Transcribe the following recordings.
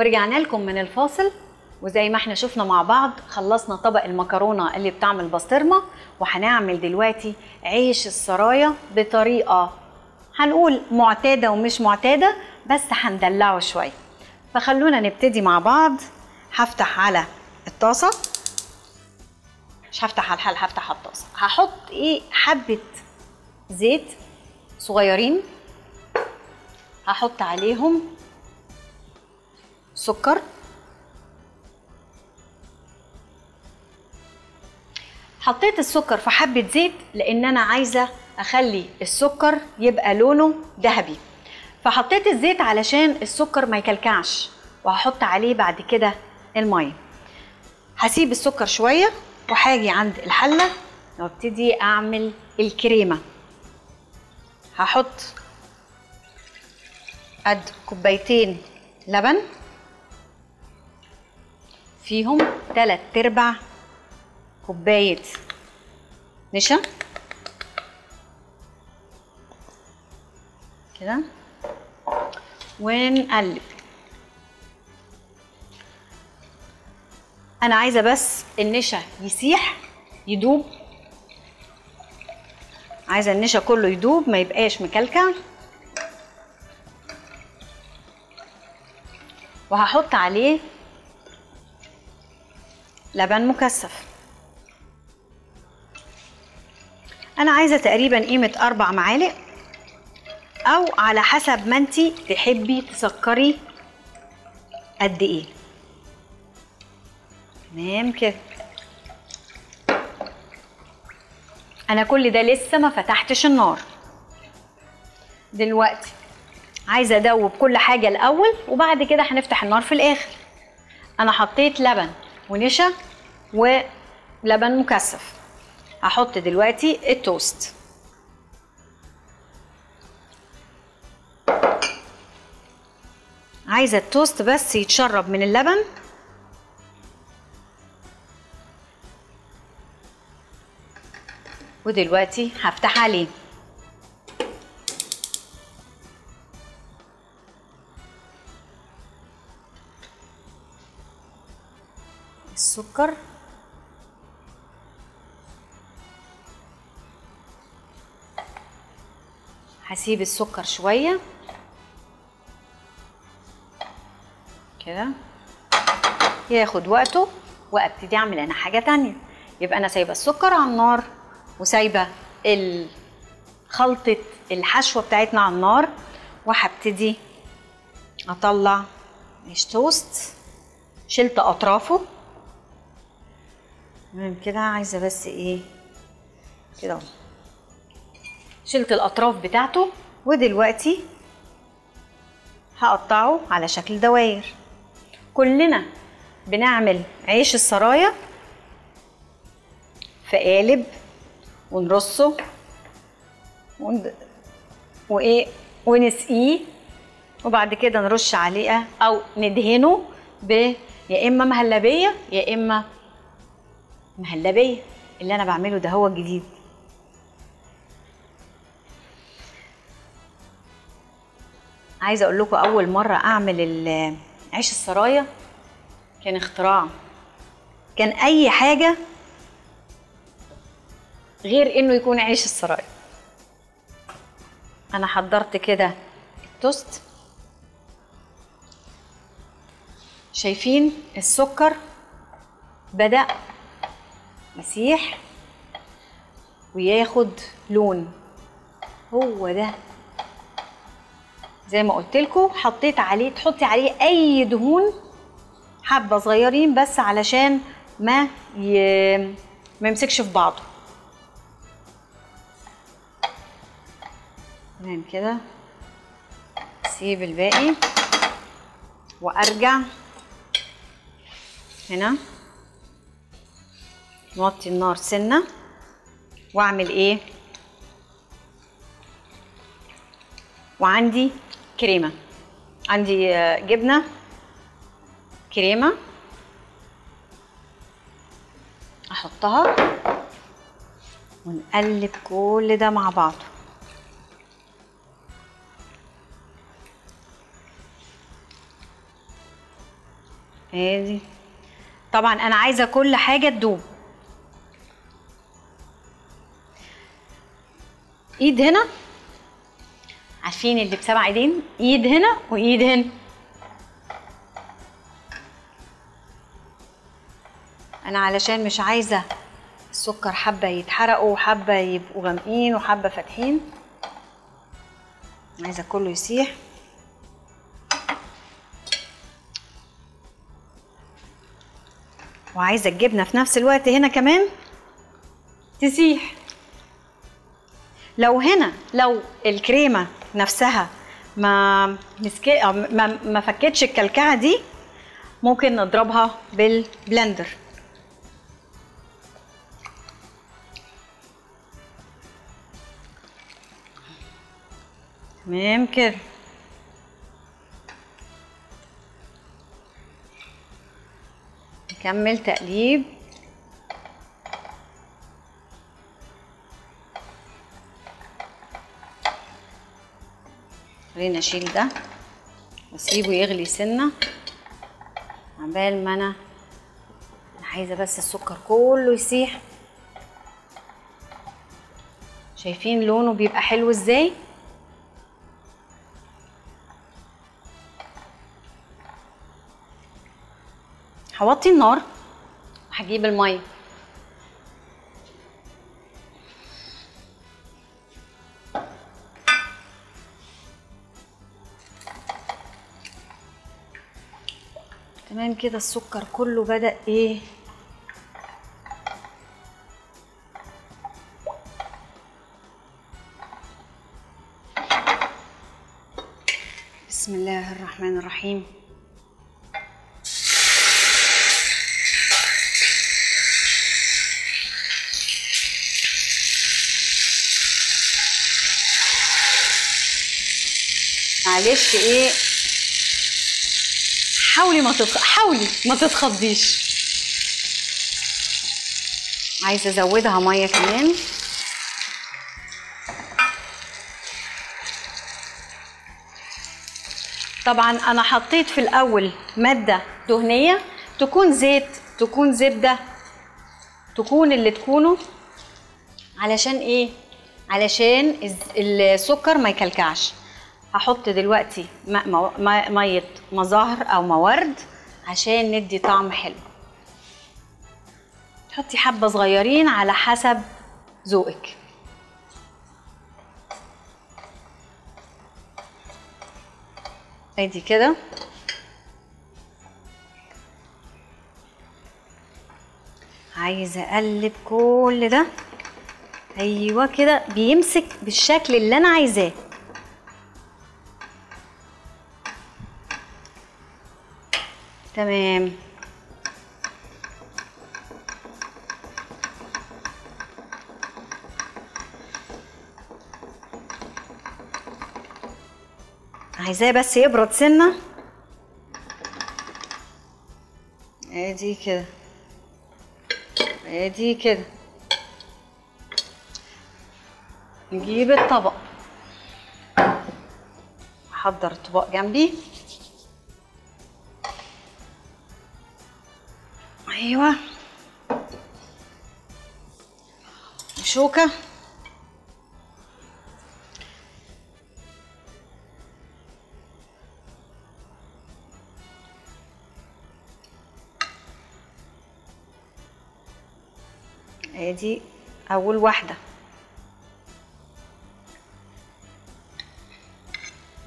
ورجعنا لكم من الفاصل. وزي ما إحنا شفنا مع بعض خلصنا طبق المكرونة اللي بتعمل بسطرمه وهنعمل دلوقتي عيش السرايا بطريقة هنقول معتادة ومش معتادة بس هندلعه شوية. فخلونا نبتدي مع بعض. هفتح على الطاسة. مش هفتح على الحل هفتح على الطاسة. هحط إيه؟ حبة زيت صغيرين. هحط عليهم سكر. حطيت السكر في حبة زيت لأن أنا عايزة أخلي السكر يبقى لونه ذهبي. فحطيت الزيت علشان السكر ما يكلكعش وهحط عليه بعد كده المية. هسيب السكر شوية وهاجي عند الحلة وابتدي أعمل الكريمة. هحط قد كوبايتين لبن. فيهم تلات ارباع كوباية نشا كده. ونقلب. أنا عايزة بس النشا يسيح يدوب. عايزة النشا كله يدوب ما يبقاش مكلكع. وهحط عليه لبن مكثف. أنا عايزة تقريبا قيمة أربع معالق أو على حسب ما انتي تحبي تسكري قد إيه. تمام كده. أنا كل ده لسه ما فتحتش النار. دلوقتي عايزة أدوب كل حاجة الأول وبعد كده هنفتح النار في الآخر. أنا حطيت لبن. ونشا ولبن مكثف. هحط دلوقتي التوست. عايزة التوست بس يتشرب من اللبن. ودلوقتي هفتح عليه السكر. هسيب السكر شوية. كده. ياخد وقته وأبتدي أعمل أنا حاجة تانية. يبقى أنا سايبة السكر على النار وسايبة خلطة الحشوة بتاعتنا على النار وهبتدي أطلع عيش توست. شلت أطرافه. تمام كده عايزة بس إيه؟ كده أهو. شلت الأطراف بتاعته. ودلوقتي هقطعه على شكل دواير كلنا بنعمل عيش السرايا في قالب ونرصه ون... وإيه؟ ونسقيه. وبعد كده نرش عليه أو ندهنه ب يا إما مهلبية يا إما مهلبية. اللي أنا بعمله ده هو الجديد. عايزة أقول لكم أول مرة أعمل عيش السرايا كان اختراع. كان أي حاجة غير إنه يكون عيش السرايا. أنا حضرت كده التوست. شايفين السكر بدأ يسيح وياخد لون. هو ده. زي ما قلت لكم حطيت عليه تحطي عليه أي دهون حبة صغيرين بس علشان ما ي... ما يمسكش في بعضه. تمام كده. سيب الباقي وأرجع هنا. نوطي النار سنة. وأعمل إيه؟ وعندي كريمة. عندي جبنة كريمة. أحطها ونقلب كل ده مع بعضه. ادي طبعا أنا عايزة كل حاجة تدوب. ايد هنا. عارفين اللي بسبع ايدين ايد هنا وايد هنا. أنا علشان مش عايزة السكر حبة يتحرقوا وحبه يبقوا غامقين وحبة فاتحين. عايزة كله يسيح. وعايزة الجبنة في نفس الوقت هنا كمان تسيح. لو هنا لو الكريمة نفسها ما مسكي أو ما ما فكتش الكلكعة دي ممكن نضربها بالبلندر. تمام كده. نكمل تقليب. خلينا أشيل ده وأسيبه يغلي سنة. عبال ما أنا عايزة بس السكر كله يسيح. شايفين لونه بيبقى حلو إزاي؟ هوطي النار. هجيب المية. كده السكر كله بدأ إيه؟ بسم الله الرحمن الرحيم. معلش إيه؟ حاولي ما تتخ... حاولي ما تتخضيش. عايزة أزودها مية كمان؟ طبعا أنا حطيت في الأول مادة دهنية تكون زيت تكون زبدة تكون اللي تكونه. علشان إيه؟ علشان السكر ما يكلكعش. هحط دلوقتي مية مظاهر أو موارد عشان ندي طعم حلو. تحطي حبة صغيرين على حسب ذوقك. أدي كده. عايزه أقلب كل ده. أيوه كده بيمسك بالشكل اللي أنا عايزاه. تمام. عايزاه بس يبرد سنة؟ ادي كده. ادي كده. نجيب الطبق. أحضر الطبق جنبي. أيوه. وشوكه ادي أول واحدة.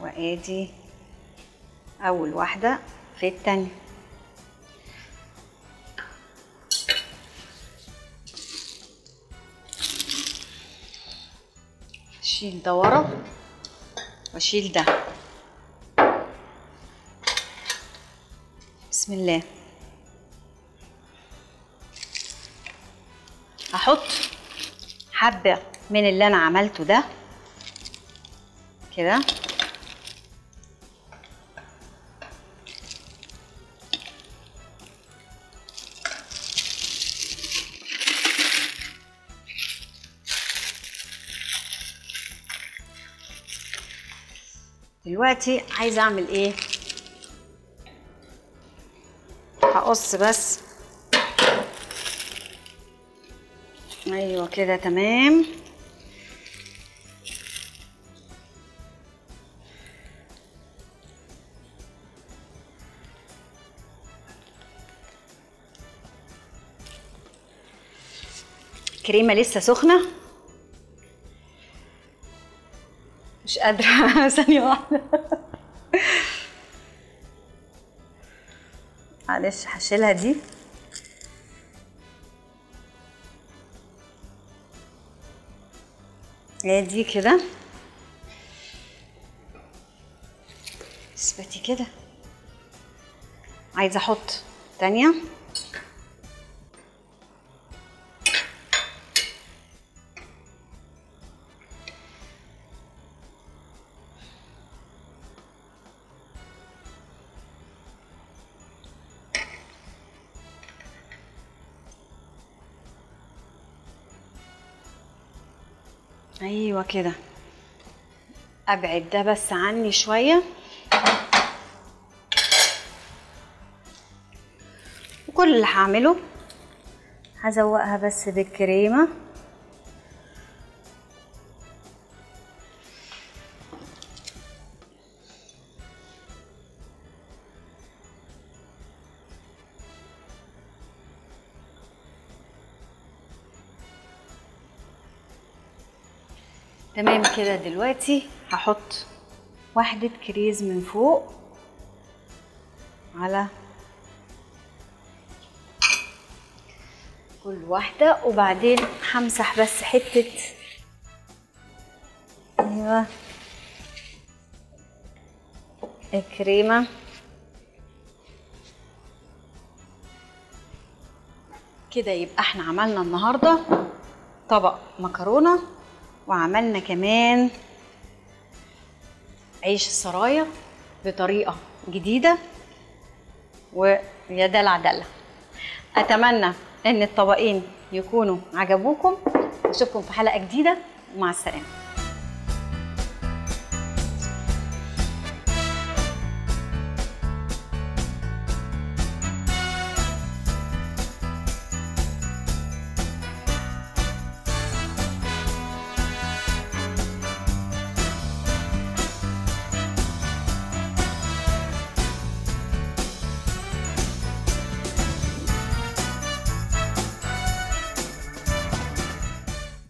وأدي أول واحدة في التانية. اشيل ده ورا واشيل ده. بسم الله. هحط حبة من اللي أنا عملته ده كده. دلوقتي عايزة أعمل إيه؟ هقص بس. أيوه كده تمام. كريمة لسه سخنة؟ مش قادرة. ثانية واحدة. معلش هشيلها دي. هي دي كده. اثبتي كده. عايزة أحط. تانية أيوه كده. أبعد ده بس عني شوية. وكل اللي هعمله هزوقها بس بالكريمة. كده دلوقتي هحط واحدة كريز من فوق على كل واحدة وبعدين همسح بس حتة أيوه الكريمة. كده يبقى إحنا عملنا النهاردة طبق مكرونة. وعملنا كمان عيش السرايا بطريقة جديدة ويا دلع دلع. أتمنى إن الطبقين يكونوا عجبوكم. أشوفكم في حلقة جديدة. ومع السلامة.